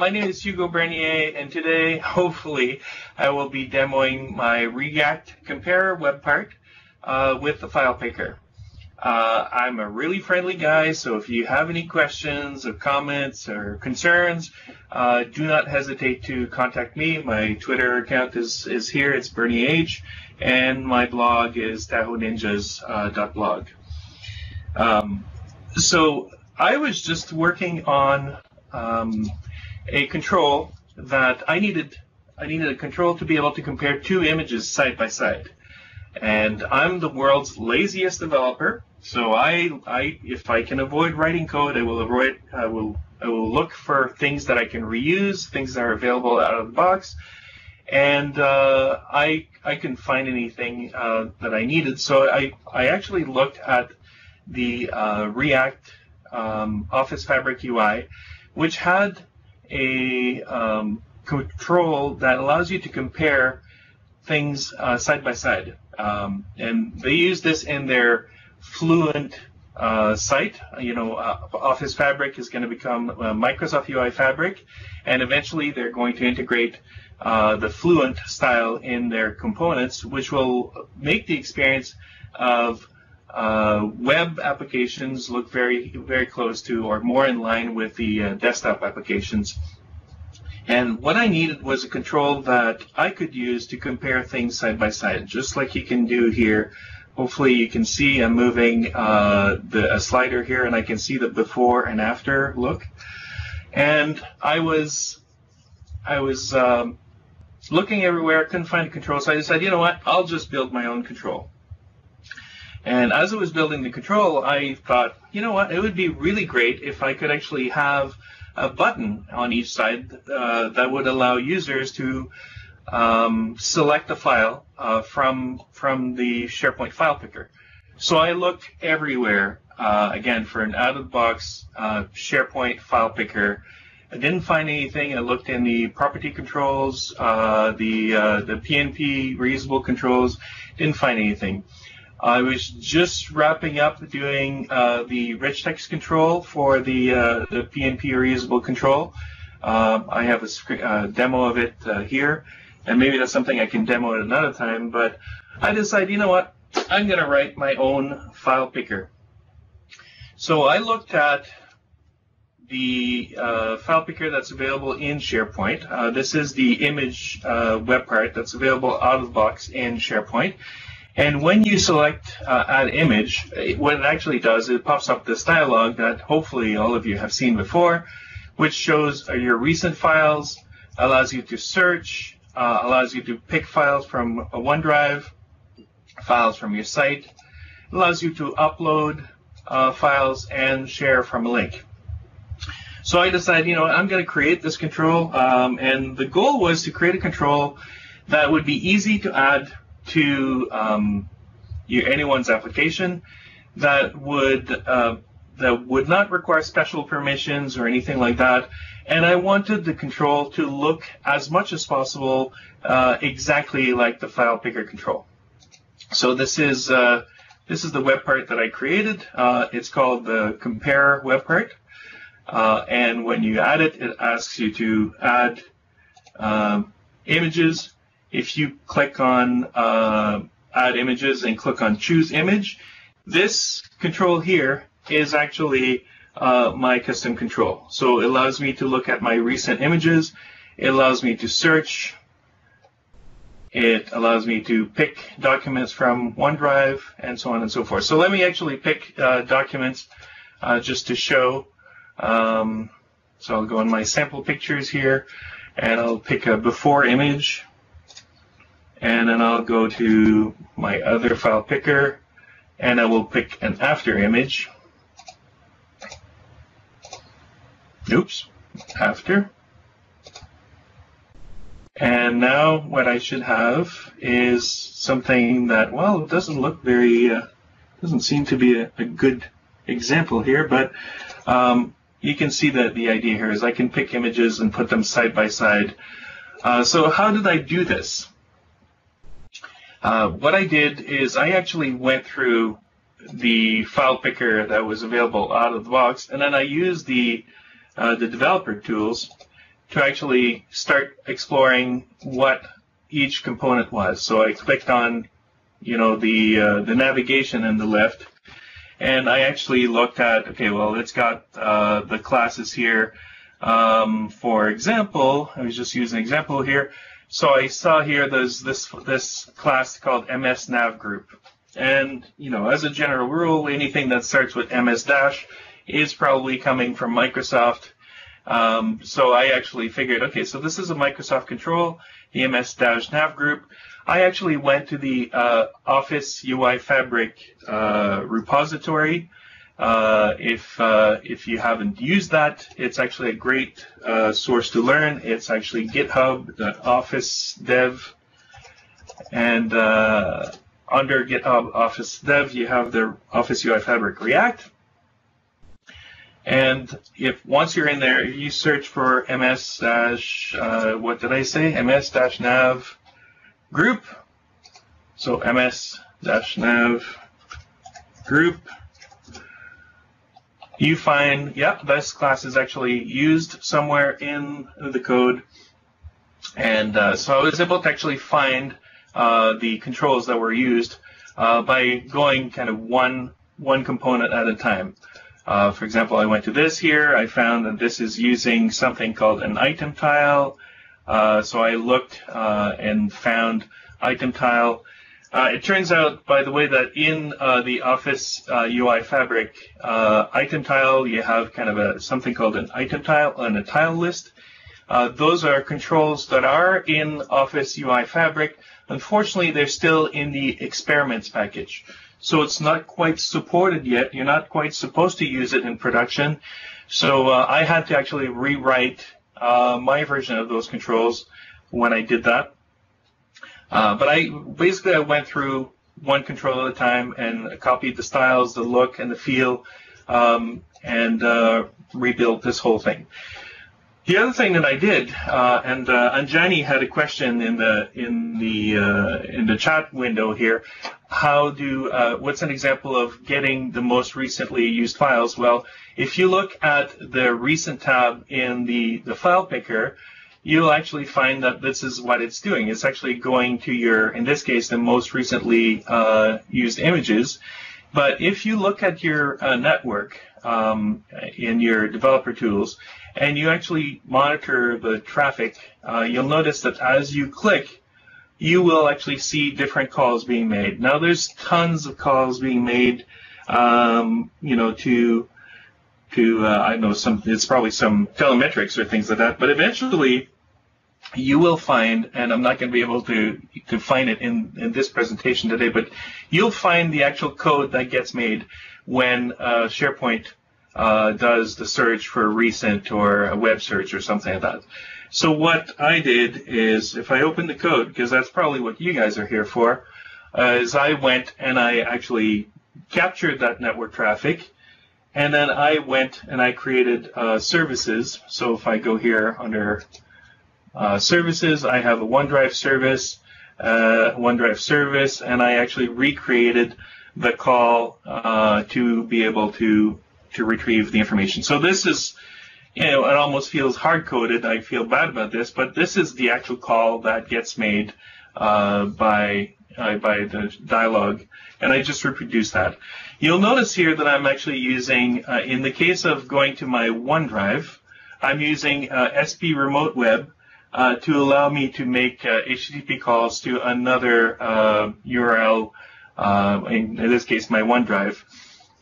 my name is Hugo Bernier, and today, hopefully, I will be demoing my React Comparer web part uh, with the file picker. Uh, I'm a really friendly guy, so if you have any questions or comments or concerns, uh, do not hesitate to contact me. My Twitter account is, is here, it's BernierH, and my blog is tahoeninjas.blog. Uh, um, so I was just working on um, a control that I needed. I needed a control to be able to compare two images side by side. And I'm the world's laziest developer, so I, I, if I can avoid writing code, I will avoid, I will, I will look for things that I can reuse, things that are available out of the box, and uh, I, I couldn't find anything uh, that I needed. So I, I actually looked at the uh, React um, Office Fabric UI, which had a um, control that allows you to compare things uh, side by side. Um, and they use this in their Fluent uh, site. You know, uh, Office Fabric is going to become uh, Microsoft UI Fabric, and eventually they're going to integrate uh, the Fluent style in their components, which will make the experience of uh, web applications look very, very close to or more in line with the uh, desktop applications. And what I needed was a control that I could use to compare things side by side, just like you can do here. Hopefully you can see I'm moving uh, the, a slider here and I can see the before and after look. And I was, I was um, looking everywhere, couldn't find a control, so I decided, you know what, I'll just build my own control. And as I was building the control, I thought, you know what, it would be really great if I could actually have a button on each side uh, that would allow users to um, select a file uh, from from the SharePoint file picker. So I looked everywhere uh, again for an out-of-the-box uh, SharePoint file picker. I didn't find anything. I looked in the property controls, uh, the uh, the PNP reusable controls. Didn't find anything. I was just wrapping up doing uh, the rich text control for the, uh, the PNP reusable control. Um, I have a uh, demo of it uh, here, and maybe that's something I can demo at another time, but I decided, you know what, I'm going to write my own file picker. So I looked at the uh, file picker that's available in SharePoint. Uh, this is the image web part that's available out of the box in SharePoint. And when you select uh, Add Image, what it actually does, is it pops up this dialog that hopefully all of you have seen before, which shows uh, your recent files, allows you to search, uh, allows you to pick files from a OneDrive, files from your site, allows you to upload uh, files and share from a link. So I decided, you know, I'm going to create this control, um, and the goal was to create a control that would be easy to add to um, your, anyone's application that would uh, that would not require special permissions or anything like that. And I wanted the control to look as much as possible uh, exactly like the file picker control. So this is uh, this is the web part that I created. Uh, it's called the compare web part. Uh, and when you add it, it asks you to add um, images if you click on uh, add images and click on choose image, this control here is actually uh, my custom control. So it allows me to look at my recent images. It allows me to search. It allows me to pick documents from OneDrive and so on and so forth. So let me actually pick uh, documents uh, just to show. Um, so I'll go in my sample pictures here and I'll pick a before image and then I'll go to my other file picker and I will pick an after image. Oops, after. And now what I should have is something that, well, it doesn't look very, uh, doesn't seem to be a, a good example here, but um, you can see that the idea here is I can pick images and put them side by side. Uh, so how did I do this? Uh, what I did is I actually went through the file picker that was available out of the box, and then I used the uh, the developer tools to actually start exploring what each component was. So I clicked on, you know, the uh, the navigation in the left, and I actually looked at, okay, well, it's got uh, the classes here. Um, for example, I was just using an example here. So I saw here there's this this class called MS Nav Group, and you know, as a general rule, anything that starts with MS dash is probably coming from Microsoft. Um, so I actually figured, okay, so this is a Microsoft control, the MS-Nav group. I actually went to the uh, Office UI Fabric uh, repository. Uh, if uh, if you haven't used that, it's actually a great uh, source to learn. It's actually GitHub, Office Dev, and uh, under GitHub Office Dev, you have the Office UI Fabric React. And if once you're in there, you search for ms dash, uh, what did I say? ms dash nav group. So ms dash nav group. You find, yeah, this class is actually used somewhere in the code. And uh, so I was able to actually find uh, the controls that were used uh, by going kind of one one component at a time. Uh, for example, I went to this here. I found that this is using something called an item tile. Uh, so I looked uh, and found item tile. Uh, it turns out, by the way, that in uh, the Office UI uh, fabric item tile, you have kind of a something called an item tile and a tile list. those are controls that are in Office UI fabric. Unfortunately, they're still in the experiments package. So it's not quite supported yet. You're not quite supposed to use it in production. So uh, I had to actually rewrite uh, my version of those controls when I did that. Uh, but I basically I went through one control at a time and copied the styles, the look, and the feel, um, and uh, rebuilt this whole thing. The other thing that I did, uh, and uh, Anjani had a question in the in the uh, in the chat window here. How do uh, what's an example of getting the most recently used files? Well, if you look at the recent tab in the the file picker, you'll actually find that this is what it's doing. It's actually going to your, in this case, the most recently uh, used images. But if you look at your uh, network um, in your developer tools, and you actually monitor the traffic, uh, you'll notice that as you click, you will actually see different calls being made. Now, there's tons of calls being made, um, you know, to to uh, I know some. It's probably some telemetrics or things like that. But eventually, you will find, and I'm not going to be able to to find it in in this presentation today, but you'll find the actual code that gets made when uh, SharePoint uh, does the search for recent or a web search or something like that. So what I did is, if I open the code, because that's probably what you guys are here for, uh, is I went and I actually captured that network traffic, and then I went and I created uh, services. So if I go here under uh, services, I have a OneDrive service, uh, OneDrive service, and I actually recreated the call uh, to be able to to retrieve the information. So this is, you know, it almost feels hard-coded. I feel bad about this, but this is the actual call that gets made uh, by uh, by the dialog, and I just reproduce that. You'll notice here that I'm actually using, uh, in the case of going to my OneDrive, I'm using SP Remote Web uh, to allow me to make uh, HTTP calls to another URL, uh, in, in, this case my OneDrive.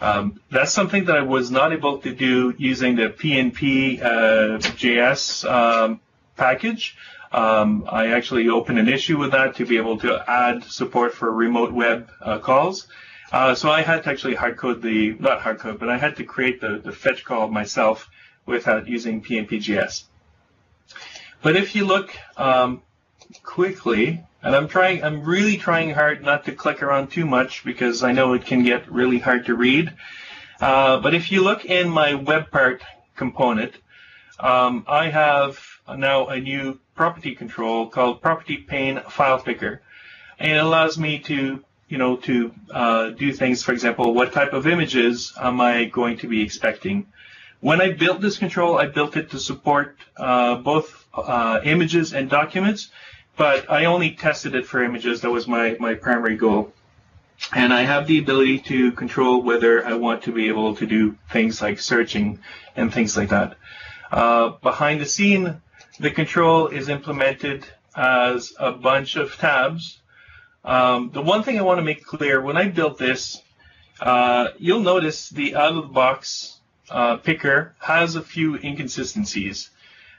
Um, that's something that I was not able to do using the PNP uh, JS um, package. Um, I actually opened an issue with that to be able to add support for remote web uh, calls. Uh, so I had to actually hardcode the, not hardcode, but I had to create the, the fetch call myself without using PNP.js. But if you look um, quickly, and I'm trying, I'm really trying hard not to click around too much because I know it can get really hard to read. Uh, but if you look in my web part component, um, I have now a new property control called property pane file picker. And it allows me to, you know, to uh, do things, for example, what type of images am I going to be expecting? When I built this control, I built it to support uh, both uh, images and documents, but I only tested it for images. That was my, my primary goal. And I have the ability to control whether I want to be able to do things like searching and things like that. Uh, behind the scene, the control is implemented as a bunch of tabs. Um, the one thing I want to make clear, when I built this, uh, you'll notice the out-of-the-box uh, picker has a few inconsistencies.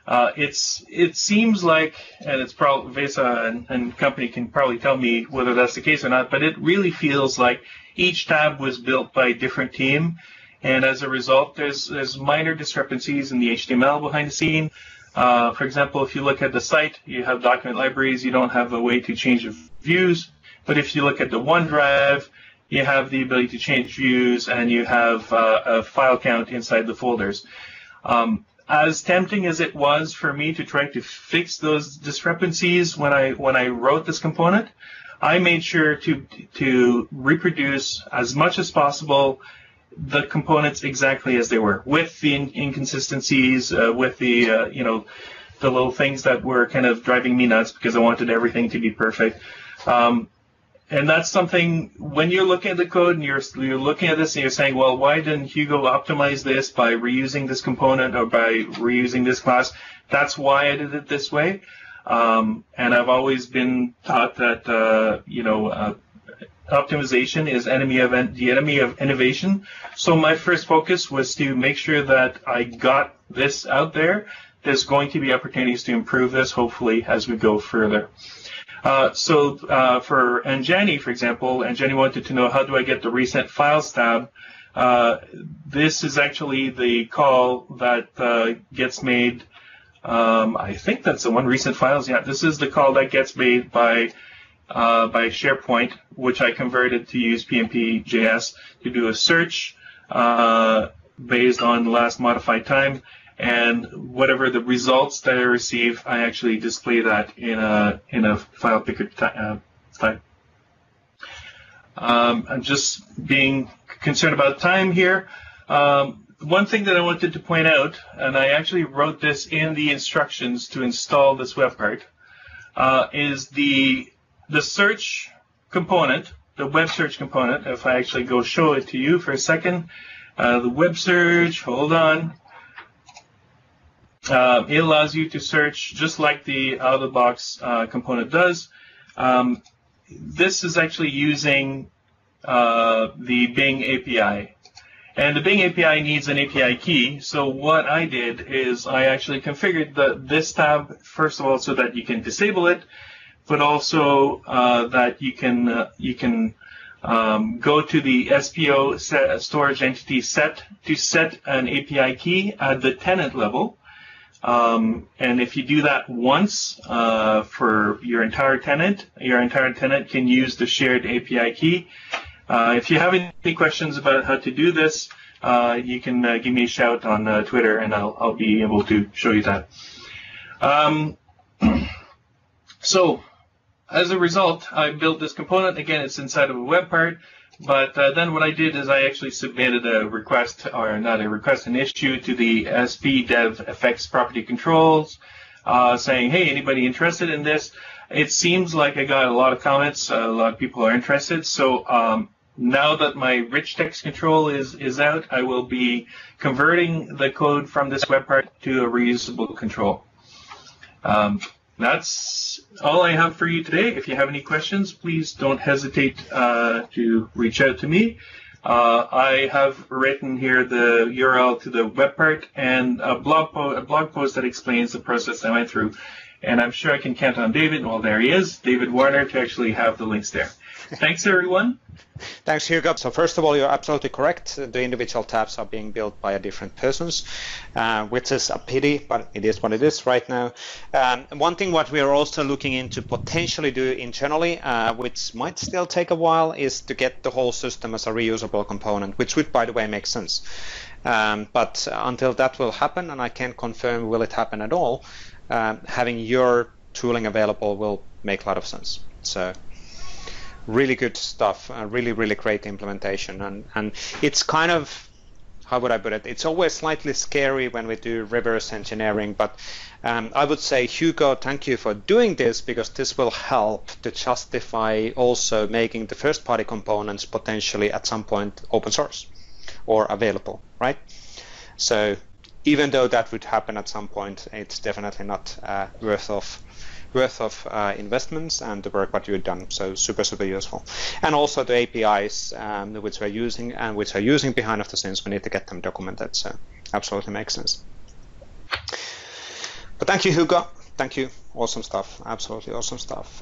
Uh, it's it seems like, and it's probably Vesa and, and, company can probably tell me whether that's the case or not, but it really feels like each tab was built by a different team, and as a result, there's there's minor discrepancies in the HTML behind the scene. Uh, for example, if you look at the site, you have document libraries, you don't have a way to change views, but if you look at the OneDrive, you have the ability to change views and you have uh, a file count inside the folders. Um, as tempting as it was for me to try to fix those discrepancies when I when I wrote this component, I made sure to to reproduce as much as possible the components exactly as they were, with the in inconsistencies, uh, with the uh, you know the little things that were kind of driving me nuts because I wanted everything to be perfect. Um, and that's something when you're looking at the code and you're you're looking at this and you're saying, well, why didn't Hugo optimize this by reusing this component or by reusing this class? That's why I did it this way. Um, and I've always been taught that uh, you know uh, optimization is enemy of the enemy of innovation. So my first focus was to make sure that I got this out there. There's going to be opportunities to improve this, hopefully, as we go further. Uh, so uh, for Anjani, for example, Anjani wanted to know how do I get the Recent Files tab. Uh, this is actually the call that uh, gets made. Um, I think that's the one, Recent Files. Yeah, this is the call that gets made by uh, by SharePoint, which I converted to use PnP.js to do a search uh, based on the last modified time and whatever the results that I receive, I actually display that in a in a file picker uh, type. Um, I'm just being concerned about time here. Um, one thing that I wanted to point out, and I actually wrote this in the instructions to install this web part, uh, is the the search component, the web search component. If I actually go show it to you for a second, uh, the web search. Hold on. Uh, it allows you to search just like the out-of-the-box uh, component does. Um, this is actually using uh, the Bing API. And the Bing API needs an API key. So what I did is I actually configured the, this tab, first of all, so that you can disable it, but also uh, that you can, uh, you can um, go to the SPO set, storage entity set to set an API key at the tenant level. Um, and if you do that once uh, for your entire tenant, your entire tenant can use the shared API key. Uh, if you have any questions about how to do this, uh, you can uh, give me a shout on uh, Twitter and I'll, I'll, be able to show you that. Um, so as a result, I built this component. Again, it's inside of a web part. But uh, then what I did is I actually submitted a request, or not a request, an issue to the SP Dev FX Property Controls, uh, saying, hey, anybody interested in this? It seems like I got a lot of comments. a lot of people are interested. So um, now that my rich text control is, is out, I will be converting the code from this web part to a reusable control. Um, that's all I have for you today. If you have any questions, please don't hesitate uh, to reach out to me. Uh, I have written here the URL to the web part and a blog, a blog post that explains the process I went through. And I'm sure I can count on David, well, there he is, David Warner, to actually have the links there. Thanks, everyone. Thanks, Hugo. So first of all, you're absolutely correct. The individual tabs are being built by a different persons, uh, which is a pity, but it is what it is right now. Um, one thing what we are also looking into potentially do internally, uh, which might still take a while, is to get the whole system as a reusable component, which would, by the way, make sense. Um, but until that will happen, and I can't confirm will it happen at all, um, having your tooling available will make a lot of sense. So really good stuff, uh, really, really great implementation. And, and it's kind of how would I put it? It's always slightly scary when we do reverse engineering, but um, I would say, Hugo, thank you for doing this because this will help to justify also making the first party components potentially at some point open source or available, right? So even though that would happen at some point, it's definitely not uh, worth of worth of uh, investments and the work that you've done. So super, super useful. And also the APIs um, which we're using and which are using behind of the scenes, we need to get them documented. So absolutely makes sense. But thank you, Hugo. Thank you. Awesome stuff. Absolutely awesome stuff.